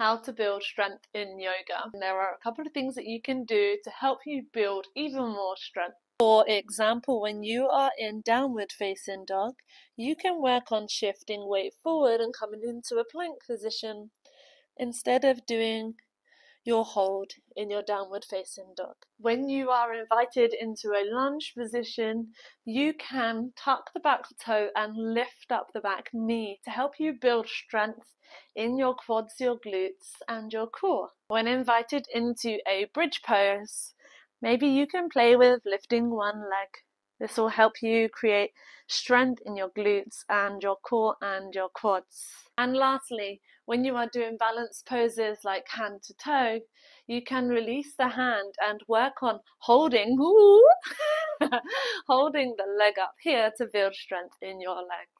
how to build strength in yoga. And there are a couple of things that you can do to help you build even more strength. For example, when you are in downward facing dog, you can work on shifting weight forward and coming into a plank position instead of doing your hold in your downward facing dog. When you are invited into a lunge position, you can tuck the back toe and lift up the back knee to help you build strength in your quads, your glutes, and your core. When invited into a bridge pose, maybe you can play with lifting one leg. This will help you create strength in your glutes and your core and your quads. And lastly, when you are doing balance poses like hand to toe, you can release the hand and work on holding, holding the leg up here to build strength in your legs.